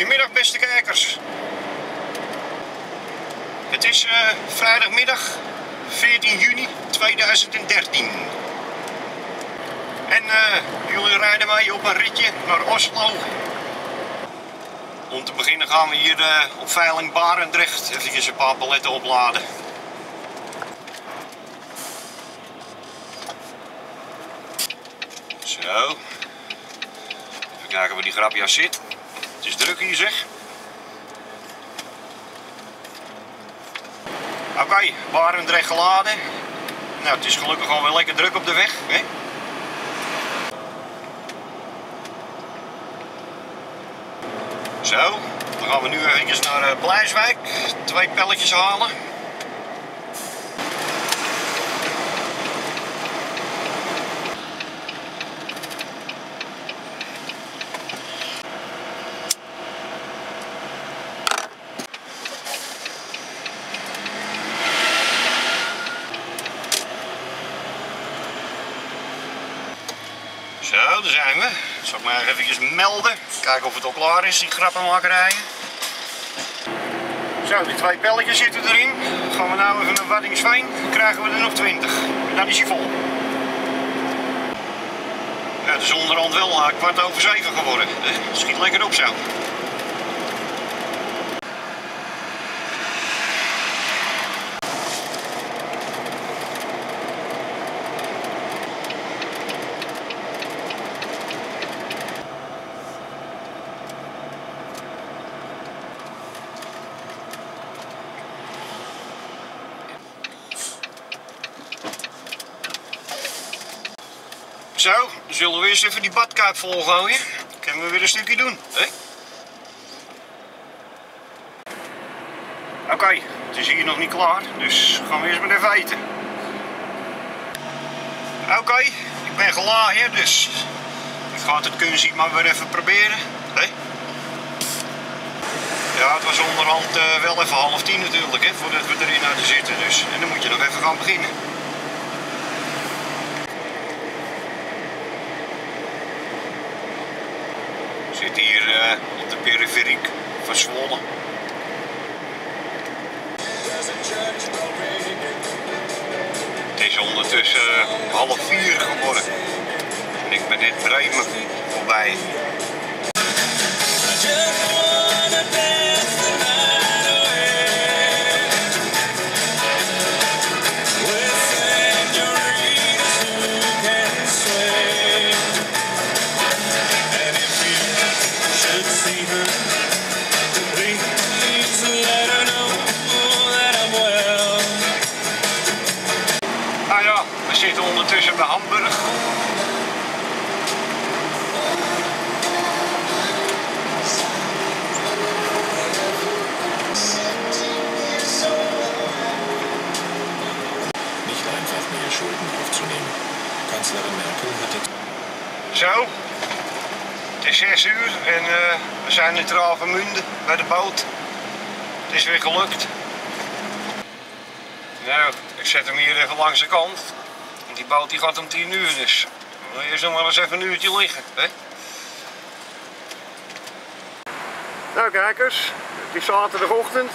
Goedemiddag beste kijkers. Het is uh, vrijdagmiddag 14 juni 2013. En uh, jullie rijden mij op een ritje naar Oslo. Om te beginnen gaan we hier uh, op veiling Barendrecht even een paar paletten opladen. Zo. Even kijken waar die grapjas zit. Druk hier zeg. Oké, okay, Barendrecht geladen. Nou, het is gelukkig wel lekker druk op de weg. Hè? Zo, dan gaan we nu even naar eh, Blijswijk. Twee pelletjes halen. Zo, daar zijn we. Zal ik maar even melden. Kijken of het al klaar is, die grappenmakerijen. Zo, die twee pelletjes zitten erin. Gaan we nou even naar Waddingsveen. Dan krijgen we er nog 20. En dan is hij vol. Ja, het is onderhand wel kwart over zeven geworden. Het schiet lekker op. Zo, dan zullen we eerst even die badkuip volgooien. Dan kunnen we weer een stukje doen. Oké, okay, het is hier nog niet klaar, dus gaan we eerst maar even eten. Oké, ik ben geladen, dus ik ga het kunstje maar weer even proberen. Ja, het was onderhand uh, wel even half tien natuurlijk, hè, voordat we erin hadden zitten. Dus. En dan moet je nog even gaan beginnen. zit hier uh, op de periferiek van Zwolle. Het is ondertussen uh, half vier geworden. En ik ben net Bremen voorbij. En uh, we zijn in Travemünde bij de boot. Het is weer gelukt. Nou, ik zet hem hier even langs de kant. Die boot die gaat om 10 uur dus. Dan eerst nog maar eens even een uurtje liggen. Hè? Nou kijkers, het is zaterdagochtend,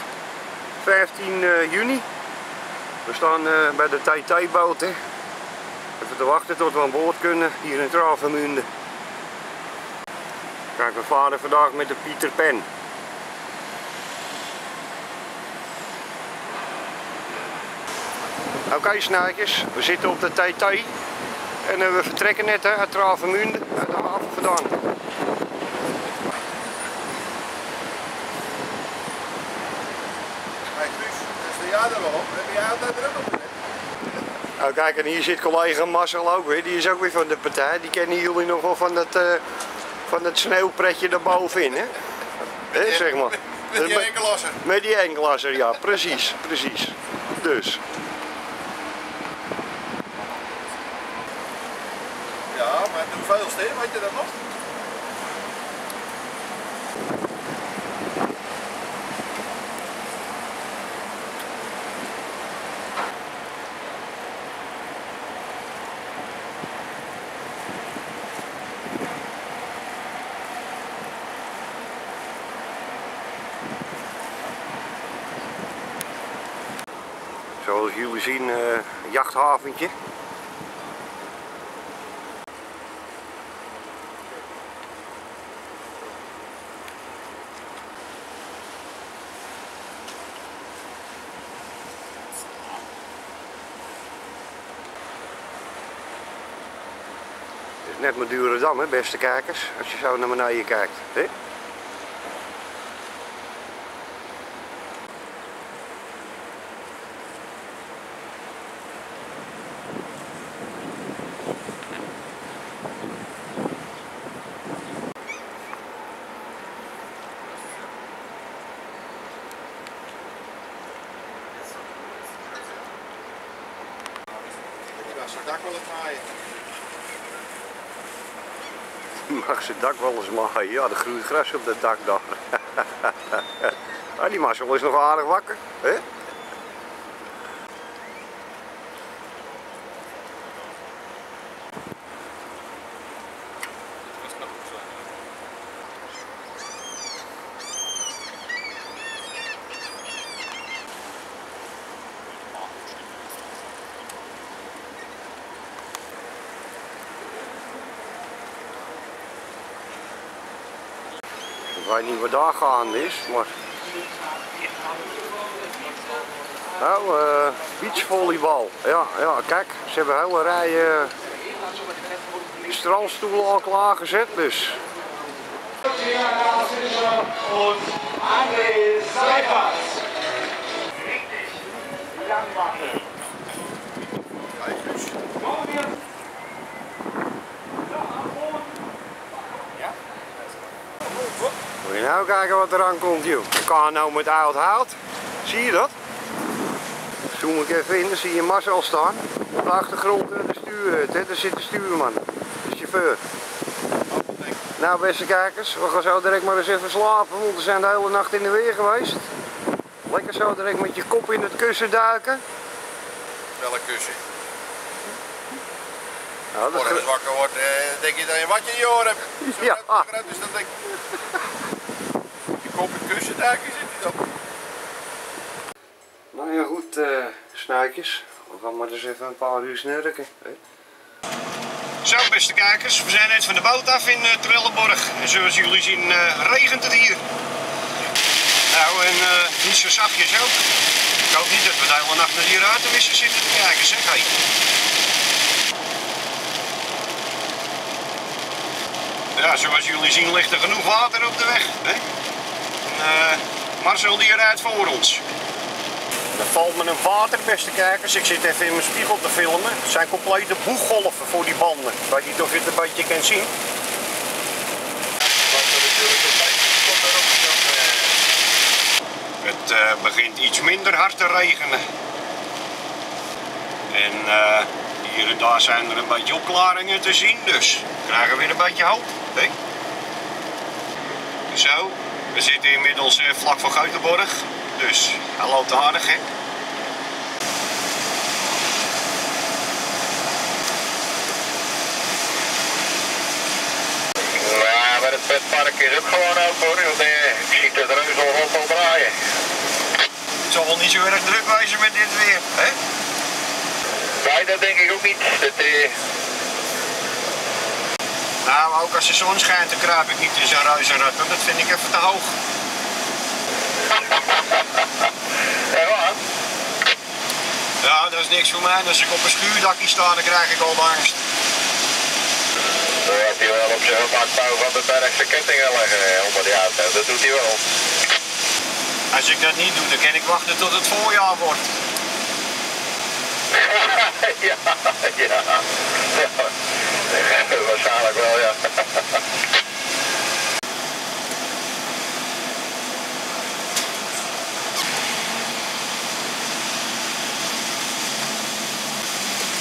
15 uh, juni. We staan uh, bij de TT-boot. Even te wachten tot we aan boord kunnen hier in Kijk, mijn vader vandaag met de Pieter Pen. Oké okay, we zitten op de TT en uh, we vertrekken net hè, uit Travemünde, uit de haven vandaan. Op? Heb jij altijd druk op? Nou kijk, en hier zit collega Marcel ook weer, die is ook weer van de partij. Die kennen jullie nog wel van het, uh, van het sneeuwpretje daarbovenin, hè? He, zeg maar. Met die enkelasser. Met die enkelasser, ja, precies, precies. Dus. Ja, maar hoeveelste, weet je dat nog? jullie zien, eh, een jachthaventje. Het is net met Durendam, hè, beste kijkers, als je zo naar beneden kijkt. Hè? Mag ze dak wel eens maaien? Ja, er groeit gras op dat dak dan. ah, die mazzel is nog aardig wakker. Hè? Weet niet wat daar gaande is, maar... Nou, eh beachvolleybal. Ja, ja, kijk, ze hebben hele rijen strandstoelen al klaargezet, dus... André Seifert. Langwaffe. Kijkers. Moet je nou kijken wat er aan komt, joh. Kan nou met oud hout. Zie je dat? Zoom ik even in, dan zie je Marcel staan. Op de achtergrond eh, de stuurhut, hè. daar zit de stuurman, de chauffeur. Nou beste kijkers, we gaan zo direct maar eens even slapen, want we zijn de hele nacht in de weer geweest. Lekker zo direct met je kop in het kussen duiken. Welk kussen? Nou, dat wakker wordt, eh, denk je dat je een watje in je oor hebt. Zo Ja. groot- groot is dat denk ik. Kussen duiken zit hij dan. Nou ja goed, eh snuitjes. We gaan maar eens even een paar uur snurken. hè. Zo beste kijkers, we zijn net van de boot af in uh, Trelleborg. En zoals jullie zien eh, regent het hier. Nou en niet zo zachtjes ook. Ik hoop niet dat we de hele nacht naar die ruitenwisser zitten te kijken zeg. Hey. Ja, zoals jullie zien ligt er genoeg water op de weg. Hè? Eh, Marcel die rijdt voor ons. Er valt me een water, beste kijkers. Ik zit even in mijn spiegel te filmen. Het zijn complete boeggolven voor die banden. Ik weet niet of je het een beetje kan zien. Het eh, begint iets minder hard te regenen. En eh, hier en daar zijn er een beetje opklaringen te zien, dus we krijgen weer een beetje hoop. Hè? Zo, we zitten inmiddels eh, vlak voor Geutenborg, dus hij loopt aardig hè. Ja, maar het pretpark is ook gewoon open hoor. Want, eh, ik zie het reuze al rond al draaien. Het zal wel niet zo erg druk wezen met dit weer, hè? Nee, dat denk ik ook niet. Dat, eh, Nou, ook als de zon schijnt, dan kruip ik niet in zo'n reuzenrad, want dat vind ik even te hoog. ja, dat is niks voor mij. Als ik op een schuurdakje sta, dan krijg ik al angst. Dan had hij wel op zijn gemak van de bergse kettingen leggen onder die auto. Dat doet hij wel. Als ik dat niet doe, dan kan ik wachten tot het voorjaar wordt. ja, ja. ja. Waarschijnlijk wel, ja.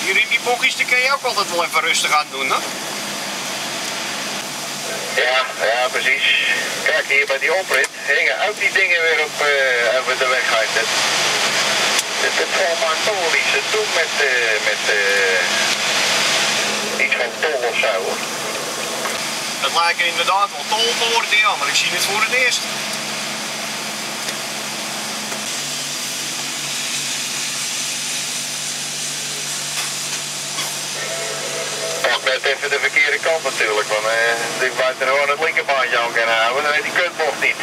Hier in die bochtjes, daar kun je ook altijd wel even rustig aan doen, hè? Ja, ja, precies. Kijk, hier bij die oprit hingen ook die dingen weer op eh, over de weg uit. Het, het, het maar toch iets te doen met, een tol of zo. Het lijken inderdaad wel tolborden, ja, maar ik zie het voor het eerst. net even de verkeerde kant natuurlijk. Want eh, uh, die buiten gewoon het linkerbaantje aan kunnen houden, dan weet die kutbocht niet.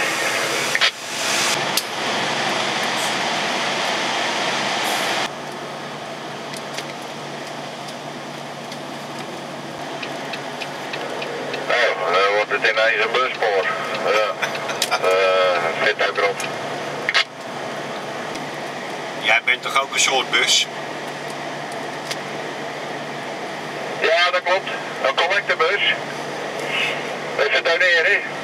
Het ineens een busspoor. Ja. Eh, vet ook erop. Jij bent toch ook een soort bus? Ja, dat klopt. Een collectebus. Even doneren. Nou,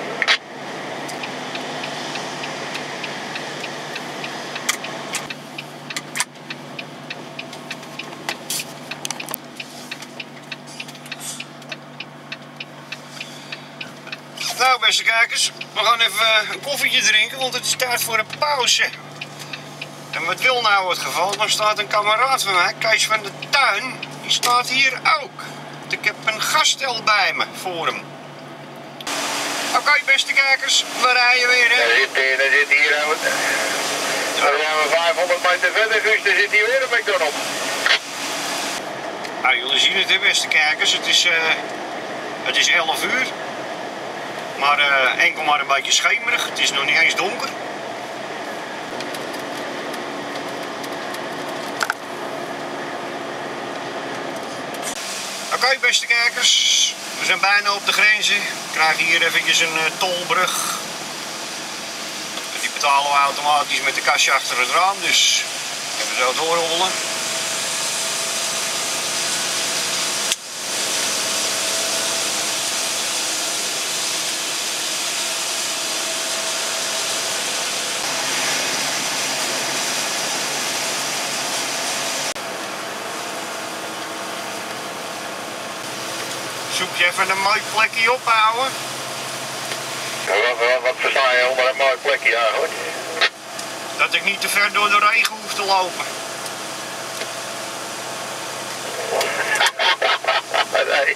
beste kijkers, we gaan even eh, een koffietje drinken, want het is tijd voor een pauze. En wat wil nou het geval? Dan staat een kameraad van mij, Kees van de Tuin, die staat hier ook. Ik heb een gaststel bij me voor hem. Oké, beste kijkers, we rijden weer, Er hè? zit, eh, er zit hier aan. Dan gaan we 500 meter verder, Guus. Er zit hier weer een McDonald's. Nou, jullie zien het, hè, beste kijkers. Het is, eh, het is 11 uur. Maar eh, enkel maar een beetje schemerig. Het is nog niet eens donker. Oké, beste kijkers. We zijn bijna op de grenzen. We krijgen hier eventjes een eh, tolbrug. Die betalen we automatisch met de kastje achter het raam. Dus even zo doorrollen. Zoek je even een mooi plekje op, ouwe. Wat, wat, versta je onder een mooi plekje eigenlijk? Dat ik niet te ver door de regen hoef te lopen. nee.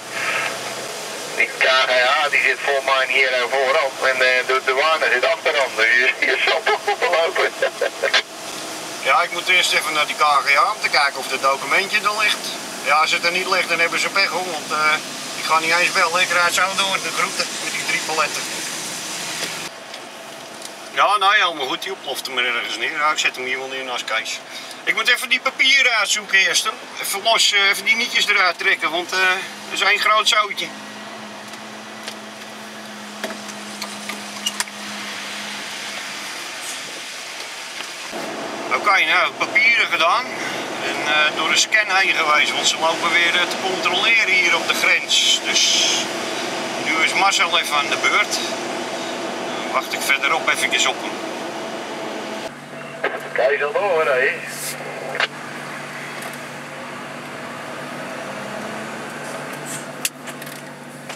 Die KGH die zit voor mij hier en vooraan en eh, de douane zit achteraan. Dus je, je zal toch moeten lopen. Ja, ik moet eerst even naar die KGA om te kijken of het documentje er ligt. Ja, als het er niet ligt, dan hebben ze pech hoor, want eh, ga niet eens bellen. Ik rijd zo door de groeten met die drie paletten. Ja, nou ja, maar goed, die oploft hem er ergens neer. Ik zet hem hier wel neer naast Kees. Ik moet even die papieren uitzoeken eerst. Even los, eh, even die nietjes eruit trekken, want dat is één groot zoutje. Oké, nou, papieren gedaan. En eh, door de scan heen geweest, want ze lopen weer eh, te controleren hier op de grens. Dus nu is Marcel even aan de beurt. Dan wacht ik verderop even op hem. Kijk al door, hè?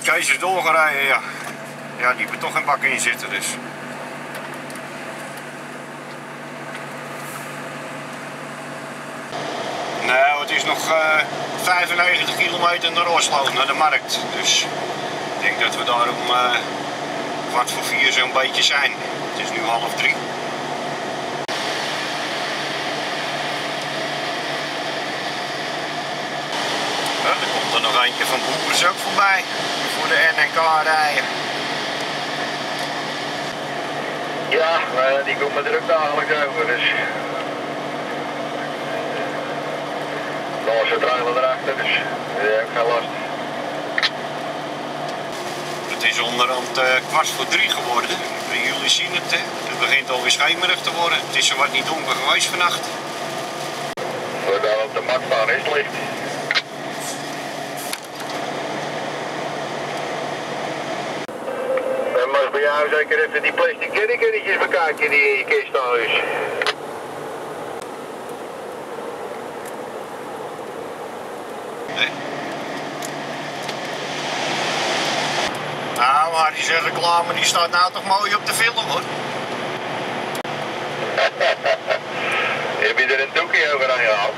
Kees is doorgereden, ja. Ja, die moet toch een bak in zitten, dus. Nou, het is nog eh 95 kilometer naar Oslo, naar de markt. Dus ik denk dat we daar om eh, kwart voor vier zo'n beetje zijn. Het is nu half drie. Er komt er nog eentje van Boers ook voorbij. Voor de NNK rijden. Ja, maar die komt er ook dagelijks over, dus... Losse trailer erachter, dus die heeft geen last. Het is onderhand eh kwart voor drie geworden. Jullie zien het, hè? Het begint alweer schemerig te worden. Het is zowat niet donker geweest vannacht. Voordat op de mat staan is licht. En mag bij jou zeker even die plastic kerrykennetjes bekijken die in je kist staan is. Nee. Nou, maar die zijn reclame die staat nou toch mooi op de film hoor. Heb je er een doekje over aan gehaald?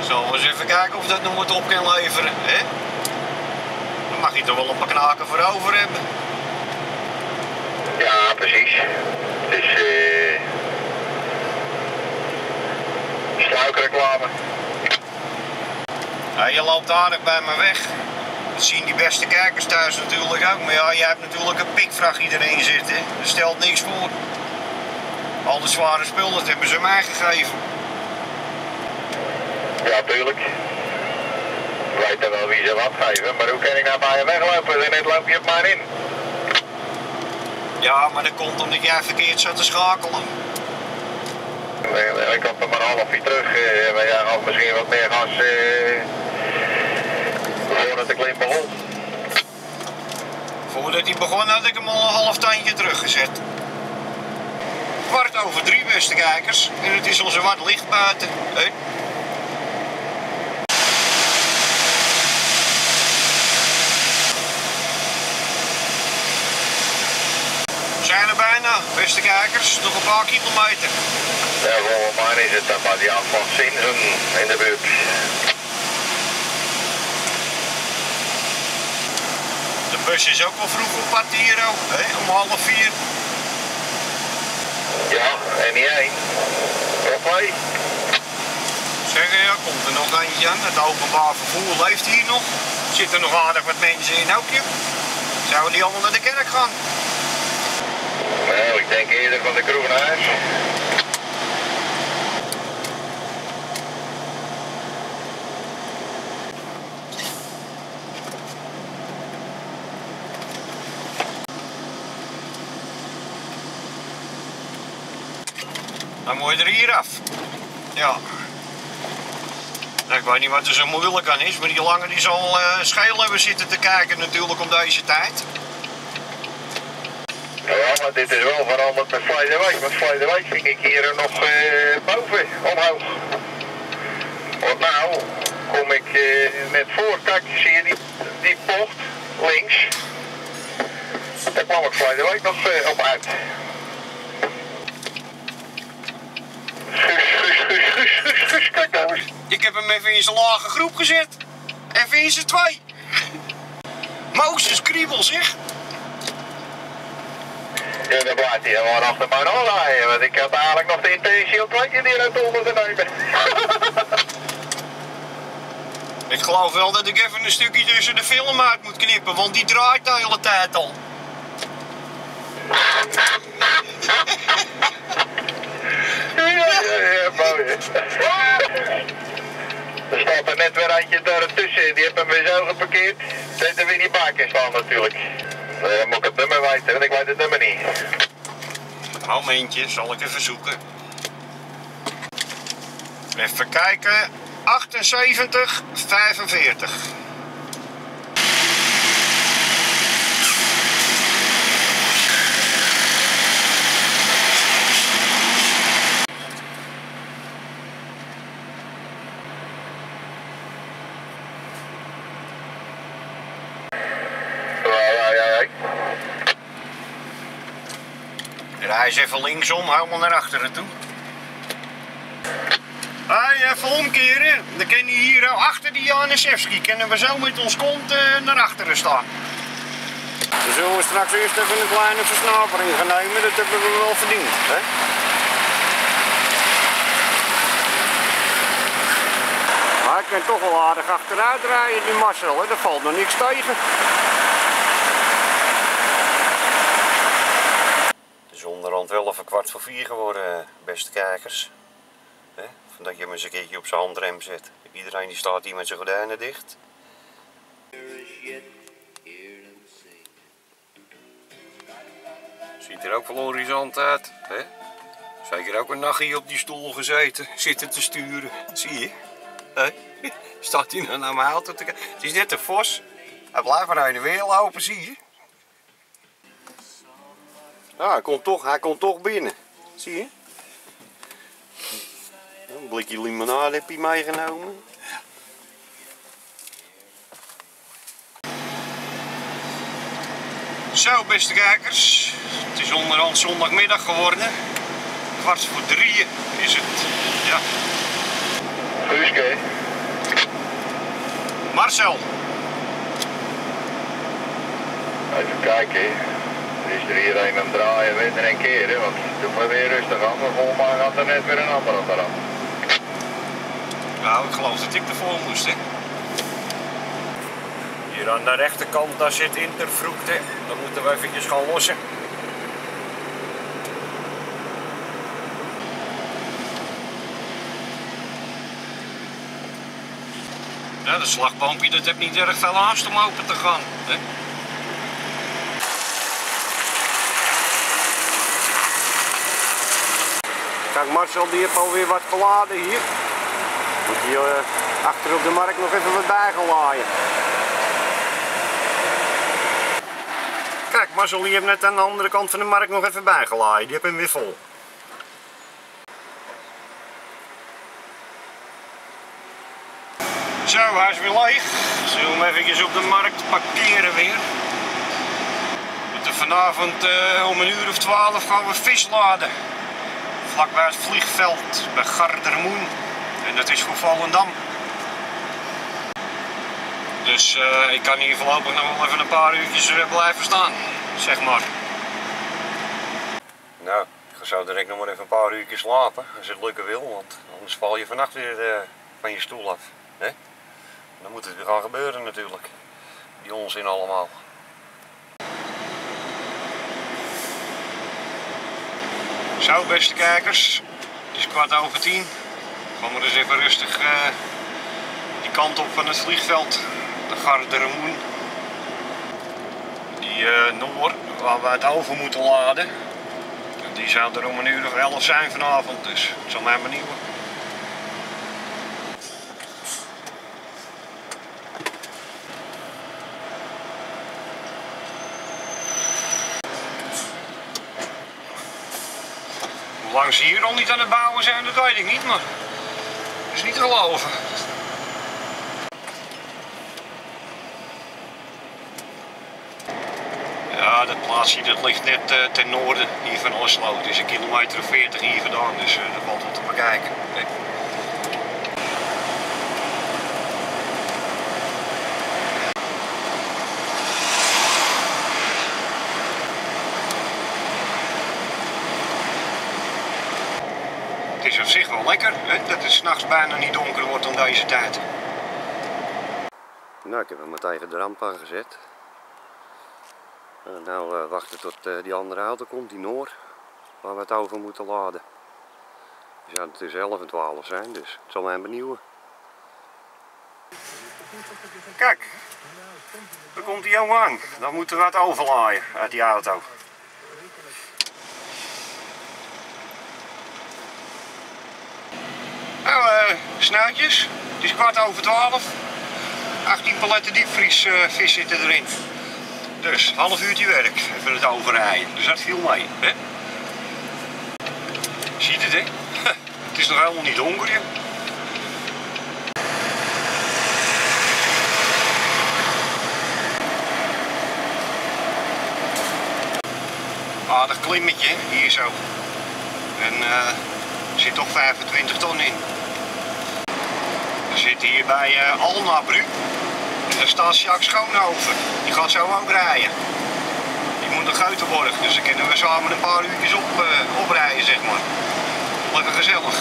Zullen we eens even kijken of dat nog wat op kan leveren, hè? Dan mag je toch wel een paar knaken voor over hebben. Ja, precies. Het is eh sluikreclame. Ja, je loopt aardig bij me weg. Dat zien die beste kijkers thuis natuurlijk ook. Maar ja, je hebt natuurlijk een pikvracht iedereen zitten. Dat stelt niks voor. Al de zware spullen, dat hebben ze mij gegeven. Ja, tuurlijk. Ik weet dan wel wie ze wat geven, maar hoe kan ik nou bij je weglopen? En net loop je op mij in. Ja, maar dat komt omdat jij verkeerd zat te schakelen. Ik kom er maar een halfje terug, eh, maar jij had misschien wat meer gas eh, voordat de klim begon. Voordat hij begon had ik hem al een half tandje teruggezet. Kwart over drie, beste kijkers. En het is al zo wat licht buiten. We zijn er bijna, beste kijkers. Nog een paar kilometer. Ja, volgens mij is het dan maar die afval Sinsen in de buurt. Bus is ook wel vroeg op pad hier ook, hè? om half vier. Ja, en niet één. Twee. Zeggen ja, komt er nog eentje aan. Het openbaar vervoer leeft hier nog. Zitten nog aardig wat mensen in ook, joh. Zouden die allemaal naar de kerk gaan? Nou, ik denk eerder van de kroeg naar huis. Dan moet je er hier af. Ja. Ik weet niet wat er zo moeilijk aan is, maar die lange die zal eh scheel hebben zitten te kijken natuurlijk om deze tijd. Ja, maar dit is wel veranderd met verleden week. Verleden week ging ik hier nog eh, boven, omhoog. Want nou, kom ik eh, net voor, kijk, zie je die, die links. Daar kwam ik week nog op uit. Kijk nou eens. Ik heb hem even in zijn lage groep gezet. Even in zijn twee. Mozes kriebel zeg. Ja, dan blijft hij gewoon achter mij nog rijden, want ik had eigenlijk nog de intentie om twee die uit onder te nemen. Ik geloof wel dat ik even een stukje tussen de film uit moet knippen, want die draait de hele tijd al. Ja. Er staat er net weer eentje daartussen, die heeft hem weer zo geparkeerd. Dat er weer niet bak staan natuurlijk. Dan moet ik het nummer weten, want ik weet het nummer niet. Momentje, zal ik even zoeken. Even kijken. 78, 45. Ja, ja, ja, ja. Rij eens even linksom, helemaal naar achteren toe. Hé, even omkeren. Dan kan je hier eh, achter die Janisewski. Kunnen we zo met ons kont eh, naar achteren staan. Dan zullen we straks eerst even een kleine versnapering gaan nemen. Dat hebben we wel verdiend. Hè? Maar ik kan toch wel aardig achteruit rijden, die Marcel. Hè? Daar valt nog niks tegen. Het is onderhand wel even kwart voor vier geworden, beste kijkers. Hè? Van dat je hem eens een keertje op zijn handrem zet. Iedereen die staat hier met zijn gordijnen dicht. Ziet er ook wel horizont uit. Hè? Zeker ook een nachtje op die stoel gezeten, zitten te sturen. Zie je? Staat hij nou naar mijn auto te kijken? Het is net een vos. Hij blijft maar heen en weer lopen, zie je? Ah, hij komt toch, hij komt toch binnen. Zie je? Een blikje limonade heb je meegenomen. Zo, beste kijkers. Het is onderhand zondagmiddag geworden. Kwart voor drieën is het. Ja. Guuske, Marcel. even kijken. Is er hier een aan het draaien, weer in keer, hè, want doe maar weer rustig aan. Maar volgens mij gaat er net weer een ander aan de rand. Nou, ik geloof dat ik ervoor moest, hè. Hier aan de rechterkant, daar zit Intervroekt, hè. Dat moeten we eventjes gaan lossen. Ja, de slagboompje, dat heeft niet erg veel haast om open te gaan. Hè? Kijk, Marcel die heeft alweer wat geladen hier. Moet hier eh, achter op de markt nog even wat bij. Kijk, Marcel die heeft net aan de andere kant van de markt nog even bijgelaaid. Die heeft hem weer vol. Zo, hij is weer leeg. Zullen we hem even op de markt parkeren weer. Vanavond eh, om een uur of twaalf gaan we vis laden. Vlakbij het vliegveld bij Gardermoen. En dat is voor Volendam. Dus eh, ik kan hier voorlopig nog wel even een paar uurtjes blijven staan, zeg maar. Nou, ik ga zo direct nog maar even een paar uurtjes slapen, als het lukken wil, want anders val je vannacht weer eh, van je stoel af. Hè? Dan moet het weer gaan gebeuren natuurlijk. Die onzin allemaal. Zo, beste kijkers, het is kwart over tien. Gaan we eens even rustig eh, die kant op van het vliegveld, de Gardermoen. Die eh Noor, waar we het over moeten laden. En Die zou er om een uur of elf zijn vanavond, dus het zal mij benieuwen. Lang ze hier al niet aan het bouwen zijn, dat weet ik niet, maar dat is niet te geloven. Ja, dat plaatsje dat ligt net eh, ten noorden hier van Oslo. Het is een kilometer of 40 hier vandaan, dus eh, dat valt wel te bekijken. Nee. Het is op zich wel lekker, hè? dat het s'nachts bijna niet donker wordt om deze tijd. Nou, ik heb hem meteen de ramp aangezet. En nou eh, wachten tot eh, die andere auto komt, die Noor, waar we het over moeten laden. Die zou tussen 11 en 12 zijn, dus het zal mij benieuwen. Kijk, daar komt die jongen aan. Dan moeten we wat overlaaien uit die auto. Nou, eh, snuitjes. Het is kwart over 12. 18 paletten diepvries eh, vis zitten erin. Dus, half uurtje werk. Even het overrijden. Dus dat viel mee. Hè? Ziet het, hè? Het is nog helemaal niet donker, joh. Aardig klimmetje, hier zo. En eh, er zit toch 25 ton in. Zitten hier bij eh Alnabru. En daar staat Jacques Schoonhoven. Die gaat zo ook rijden. Die moet naar Geutenborg, dus dan kunnen we samen een paar uurtjes op, eh, oprijden, zeg maar. Lekker gezellig.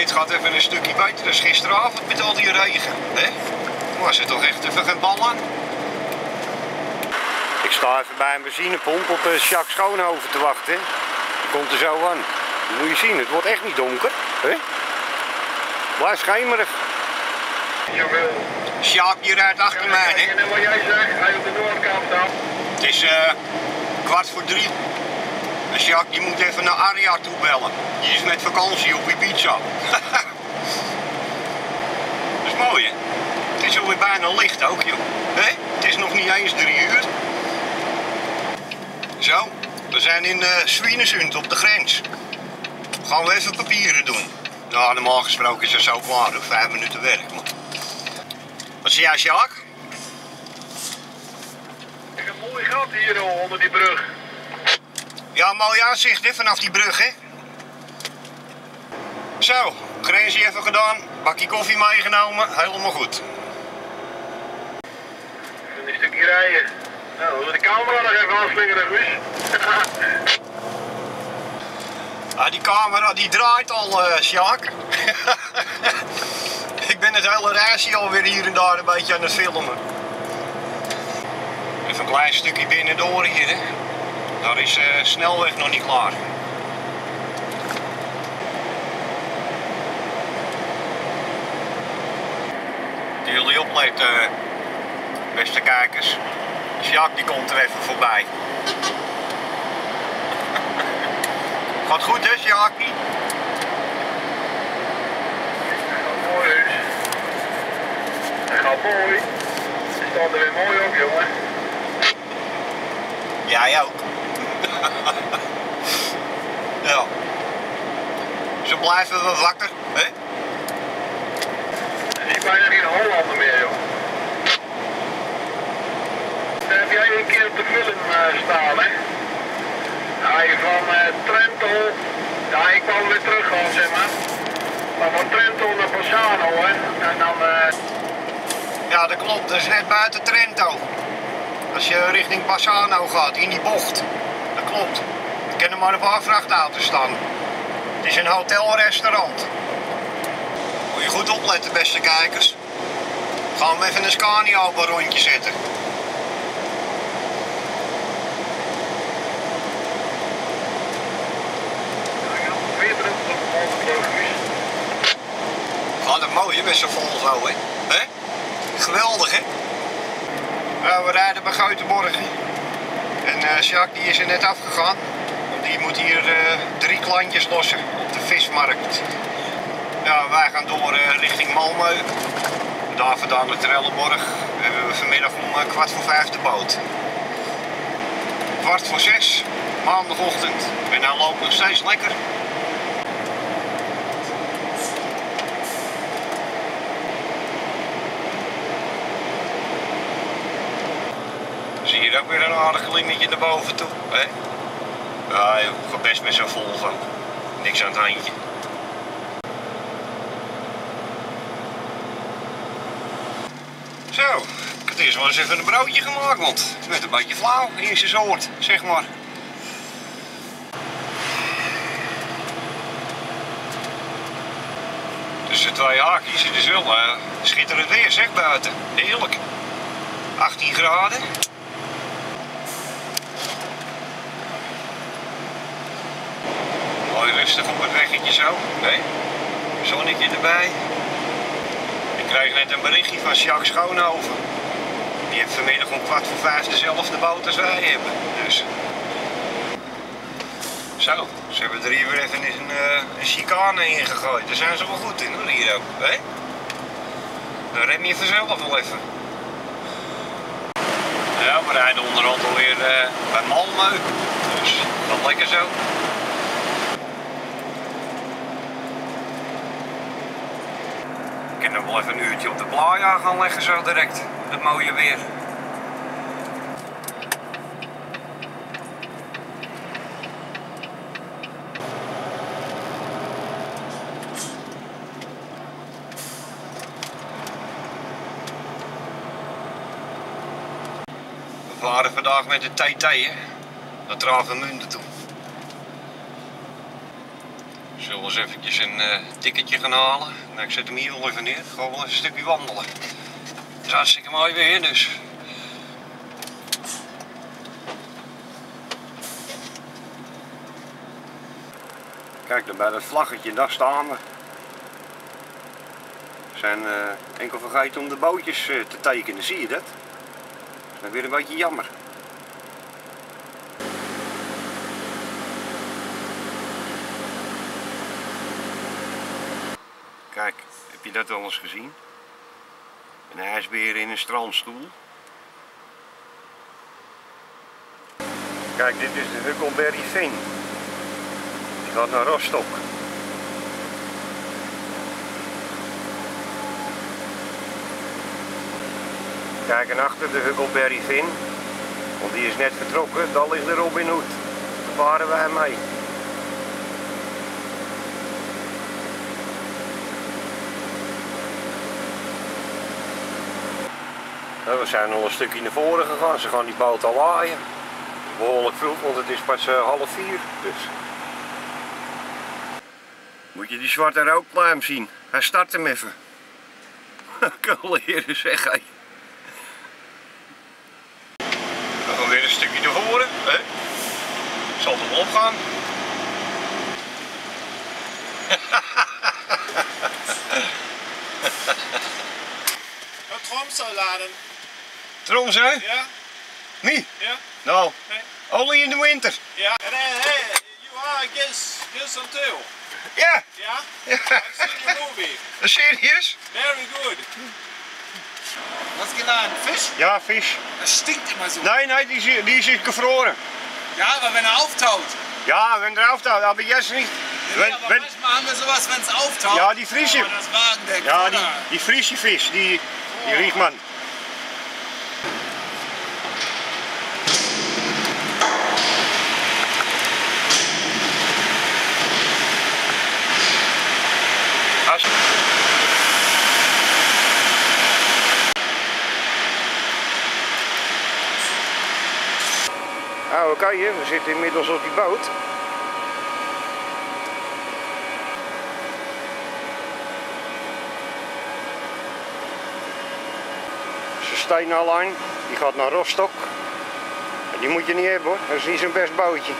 Dit gaat even een stukje beter dan gisteravond met al die regen. Hè? Was er toch echt even geen bal aan. Ik sta even bij een benzinepomp op uh, Jacques Schoonhoven te wachten. Die komt er zo aan. Dat moet je zien, het wordt echt niet donker. Hè? Blijf schemerig. Jawel. Jacques, je rijdt achter mij, hè? En wat jij zegt, hij op de noordkant dan. Het is eh, kwart voor drie. En Jacques, die moet even naar Aria toe bellen. Die is met vakantie op Ibiza. Dat is mooi, hè? Het is alweer bijna licht ook, joh. Het is nog niet eens drie uur. Zo, we zijn in uh, op de grens. Gaan we even papieren doen. Nou, normaal gesproken is dat zo klaar, hoor. vijf minuten werk. Maar... Wat zie jij, Jacques? Ik heb een mooi gat hier oh, onder die brug. Ja, mooi aanzicht hè, vanaf die brug, hè? Zo, grensje even gedaan, bakje koffie meegenomen, helemaal goed. rondje rijden. Nou, we de camera nog even afslingeren, Guus. Ah, die camera die draait al, eh Sjaak. Ik ben het hele reisje alweer hier en daar een beetje aan het filmen. Even een klein stukje binnendoor hier, hè. Daar is eh snelweg nog niet klaar. Die jullie opletten, eh, beste kijkers. Sjaak die komt er even voorbij. Gaat goed hè, Sjaakie? Gaat mooi. Je staat er weer mooi op, jongen. Jij ook. Ja. Ze blijven wel wakker, hè? Ziet bijna geen Hollander meer, joh. Heb jij een keer op de film eh, staan, hè? Hij van eh, Trento, ja, ik kwam weer terug gewoon, zeg maar. Maar van Trento naar Bassano, hè? En dan, eh, Ja, dat klopt. Dat is net buiten Trento. Als je richting Bassano gaat, in die bocht. Dat klopt. Maar een paar vrachtauto's staan. Het is een hotelrestaurant. Moet je goed opletten, beste kijkers. Gaan we even een Scania op een rondje zetten. ja, weer terug op de volgende Guus. Gaat het mooi hè, met zo'n Volvo, hè? hè? Geweldig, hè? Nou, we rijden bij Geutenborg. En eh Jacques die is er net afgegaan. Die moet hier eh, drie klantjes lossen op de vismarkt. Ja, wij gaan door eh, richting Malmö. Daar vandaan naar Trelleborg. Hebben we vanmiddag om eh, kwart voor vijf de boot. Kwart voor zes, maandagochtend. En hij loopt nog steeds lekker. Zie je ook weer een aardig klimmetje naar boven toe, hè? Ja, gaat best met zo'n Volvo. Niks aan het handje. Zo, ik had eerst wel eens even een broodje gemaakt, want het een beetje flauw zijn soort, zeg maar. Tussen twee haakjes, het is wel eh, schitterend weer, zeg, buiten. Heerlijk. 18 graden. Rustig op het weggetje zo. Nee. Zonnetje erbij. Ik kreeg net een berichtje van Jacques Schoonhoven. Die heeft vanmiddag om kwart voor vijf dezelfde boot als wij hebben. Dus. Zo, ze hebben er hier weer even een, eh, een chicane in gegooid. Daar zijn ze wel goed in hoor, hier ook. Dan rem je vanzelf wel even. Ja, we rijden onderhand alweer eh, bij Malmö. Dus dat lekker zo. Ik kan nog wel even een uurtje op de playa gaan leggen zo direct. Het mooie weer. We varen vandaag met de TT, hè? Naar Travemünde toe. Zullen we eens eventjes een eh, ticketje gaan halen? Nou, ik zet hem hier wel even neer. Gewoon wel een stukje wandelen. Het is hartstikke mooi weer, dus. Kijk, dan bij dat vlaggetje, daar staan we. We zijn eh, enkel vergeten om de bootjes eh, te tekenen, zie je dat? Dat is weer een beetje jammer. Kijk, heb je dat wel eens gezien? Een ijsbeer in een strandstoel. Kijk, dit is de Huckleberry Finn. Die gaat naar Rostock. Kijk, en achter de Huckleberry Finn, want die is net vertrokken, daar ligt de Robin Hood. Daar varen wij mee. We zijn al een stukje naar voren gegaan. Ze gaan die boot al waaien. Behoorlijk vroeg, want het is pas eh, half vier. Dus. Moet je die zwarte rookpluim zien? Hij start hem even. Kaleren zeg hij. We gaan weer een stukje naar voren. Hè? Zal het wel opgaan? Een trom laden. Troms hè? Ja? Niet? Ja? Nou, Nee. only in the winter. Ja. En hey, hey, you are against, against some too. Ja, Ja? ja. I've seen your movie. serieus? Very good. Was geladen? Fisch? Ja, vis. Das stinkt immer so. Nee, nee, die is, die is gevroren. Ja, aber wenn er auftaucht. Ja, wenn er auftaucht, aber jetzt nicht. Wenn, aber wenn, manchmal haben wir sowas, wenn es auftaucht. Ja, die Friese. Oh, das Wagendeck. ja, oder? die, die Friese vis, die, die riecht man. Ah, oké, we zitten inmiddels op die boot. Steenalarm, die gaat naar Rostock. Die moet je niet hebben hoor, dat is niet zo'n best bootje.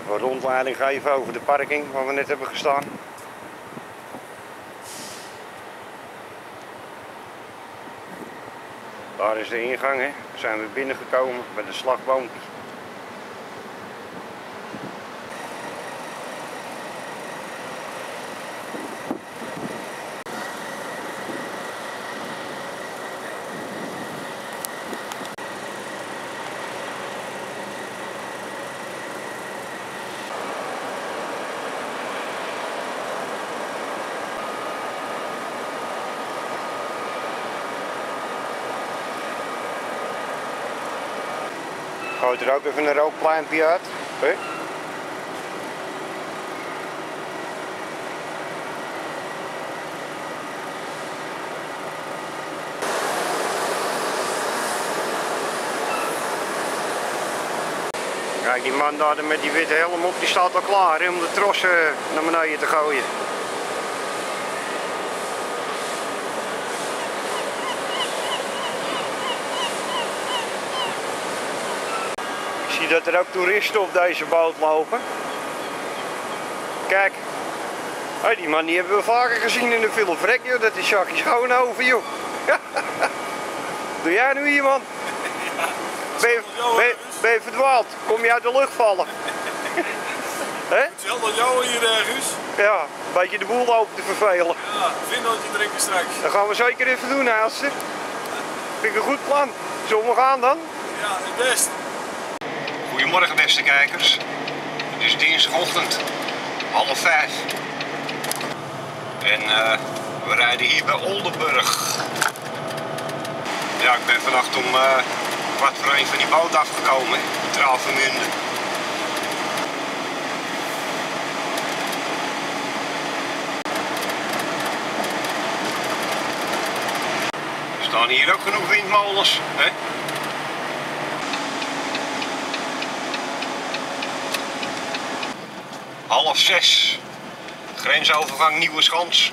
Even een rondleiding geven over de parking waar we net hebben gestaan. Daar is de ingang, hè. zijn we binnengekomen bij de slagboompje. Gooit er ook even een rookpluimpje uit. Kijk, die man daar met die witte helm op, die staat al klaar om de tros eh, naar beneden te gooien. Dat er ook toeristen op deze boot lopen. Kijk. Die man die hebben we vaker gezien in de film Vrek, joh. Dat is Jackie Schoonhoven, joh. Doe jij nu hier, man? Ben je, ben, je- ben je verdwaald? Kom je uit de lucht vallen? Hè? Hetzelfde jou hier, eh, Guus. Ja, een beetje de boel lopen te vervelen. Ja, vindertje drinken straks. Dat gaan we zeker even doen, Haaster. Vind ik een goed plan. Zullen we gaan dan? Ja, het best. Goedemorgen beste kijkers. Het is dinsdagochtend, half vijf. En eh, we rijden hier bij Oldenburg. Ja, ik ben vannacht om eh kwart voor één van die boot afgekomen, Travemünde. Er staan hier ook genoeg windmolens, hè? Half zes. Grensovergang Nieuwe Schans.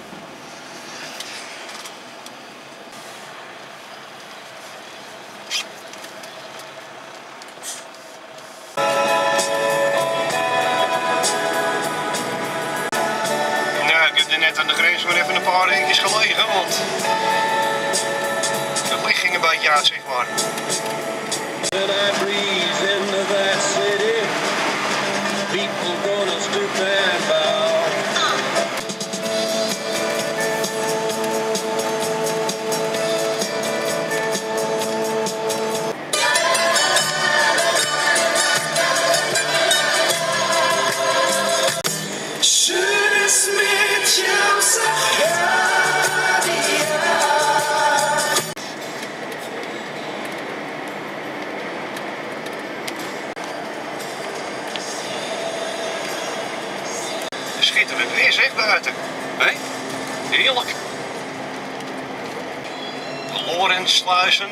Lorentzsluizen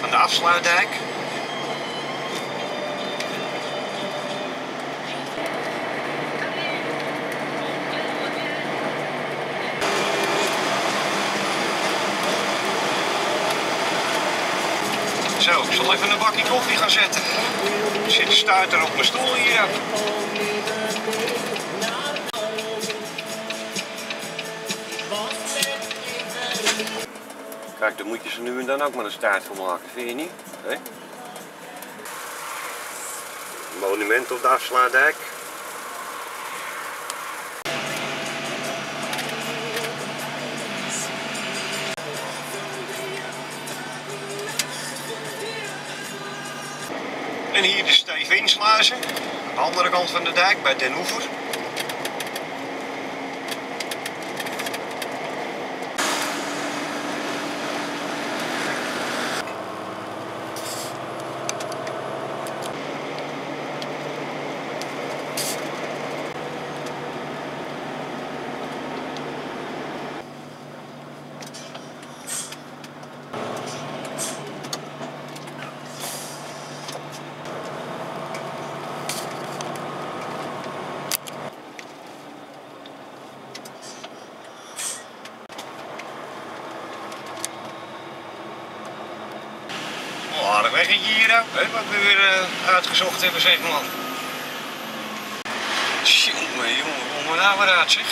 van de afsluitdijk. Zo, ik zal even een bakje koffie gaan zetten. Ik zit te stuiter op mijn stoel hier. Kijk, daar moet je ze nu en dan ook maar een staart voor maken, vind je niet? Monument op de afsluitdijk. En hier de Stevinsluizen, aan de andere kant van de dijk bij Den Oever. Wel ook, hè, wat we weer eh, uitgezocht hebben, zeg man. Jongen, jongen, maar nou uit, zeg.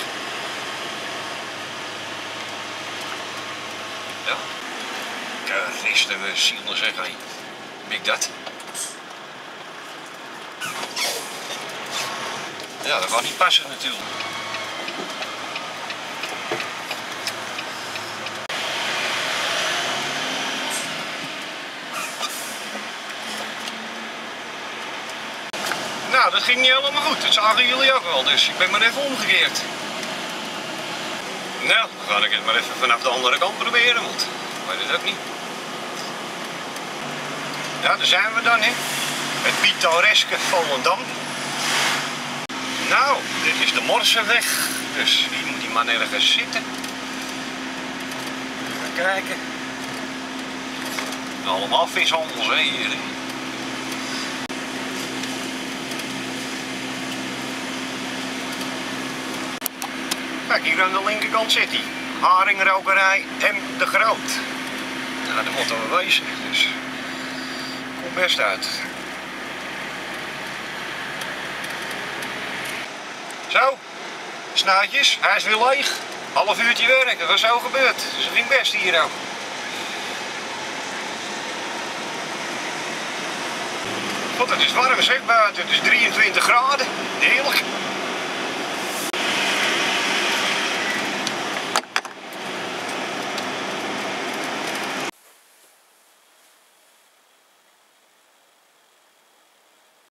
Ja. Christen, we zielen zeg. Ben ik dat? Ja, dat gaat niet passen natuurlijk. Dat ging niet helemaal goed. Dat zagen jullie ook wel, dus ik ben maar even omgekeerd. Nou, dan ga ik het maar even vanaf de andere kant proberen, want ik weet het ook niet. Ja, daar zijn we dan, hè. Het pittoreske Volendam. Nou, dit is de Morsenweg, dus hier moet die man ergens zitten. Even kijken. Allemaal vishandels, hè, hier. Hier aan de linkerkant zit hij. Haringrokerij M. de Groot. Nou, daar moeten we wezen, dus komt best uit. Zo, snuitjes, hij is weer leeg. Half uurtje werken, dat was zo gebeurd. Dus dat ging best hier ook. God, het is warm zeg buiten, het is 23 graden.